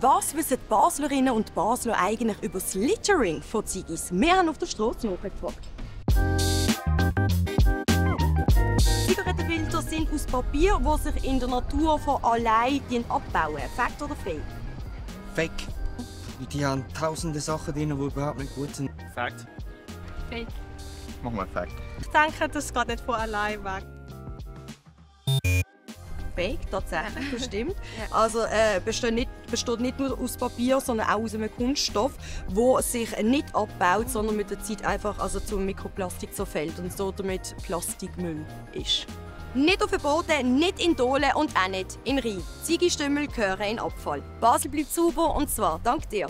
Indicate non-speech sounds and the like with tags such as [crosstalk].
Was wissen die Baslerinnen und Basler eigentlich über das Littering von Ziggis? Wir haben auf der Straße nachgefragt. Zigarettenfilter sind aus Papier, die sich in der Natur von allein abbauen. Fakt oder Fake? Fake. Die haben tausende Sachen drin, die überhaupt nicht gut sind. Fact. Fake. Mach mal Fact. Ich denke, das geht nicht von allein weg. Fake, tatsächlich, das [laughs] stimmt. Also äh, besteht, nicht, besteht nicht nur aus Papier, sondern auch aus einem Kunststoff, der sich nicht abbaut, sondern mit der Zeit einfach also zum Mikroplastik zerfällt und so damit Plastikmüll ist. Nicht auf den Boden, nicht in Dohle und auch nicht in Rhein. Ziegestümmel gehören in Abfall. Basel bleibt sauber und zwar dank dir.